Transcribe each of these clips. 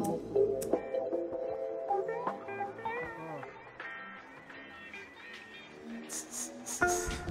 Thank you.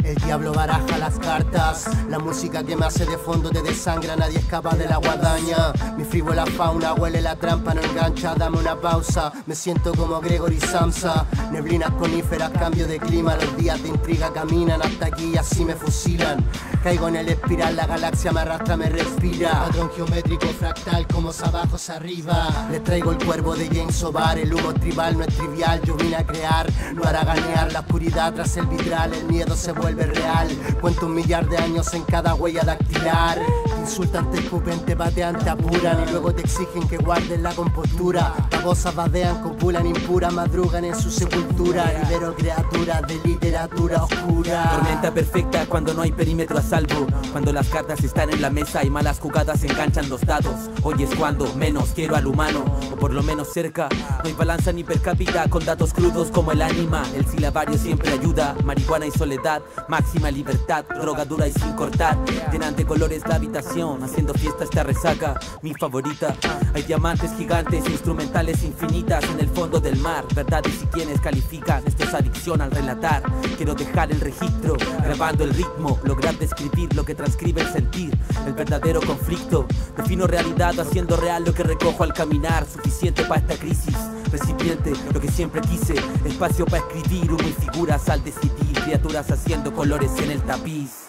El diablo baraja las cartas. La música que me hace de fondo te desangra, nadie escapa de la guadaña. Mi frívola fauna huele la trampa, no engancha, dame una pausa. Me siento como Gregory Samsa. Neblinas coníferas, cambio de clima. Los días de intriga caminan hasta aquí y así me fusilan. Caigo en el espiral, la galaxia me arrastra, me respira. Patrón geométrico fractal, como abajo arriba. Le traigo el cuervo de James Obar, el humo tribal no es trivial. Yo vine a crear, no hará ganear la oscuridad tras el vitral. El miedo se vuelve real. Cuento un millar de años en cada huella dactilar. Insultan, te escupen, te batean, te apuran y luego te exigen que guardes la compostura. Babosas badean, copulan impura, madrugan en su sepultura. Libero criaturas de literatura oscura. Tormenta perfecta cuando no hay perímetro a salvo. Cuando las cartas están en la mesa y malas jugadas enganchan los dados. Hoy es cuando menos quiero al humano, o por lo menos cerca. No hay balanza ni per cápita con datos crudos como el ánima. El silabario siempre ayuda. Marihuana y soledad, máxima libertad, drogadura y sin cortar. Llenan de colores la habitación haciendo fiesta esta resaca, mi favorita. Hay diamantes gigantes, instrumentales infinitas en el fondo del mar. Verdades y quienes califican, esto es adicción al relatar. Quiero dejar el registro, grabando el ritmo, lograr describir lo que transcribe el sentir, verdadero conflicto. Defino realidad haciendo real lo que recojo al caminar, suficiente para esta crisis. Recipiente, lo que siempre quise, espacio para escribir, humo y figuras al decidir, criaturas haciendo colores en el tapiz.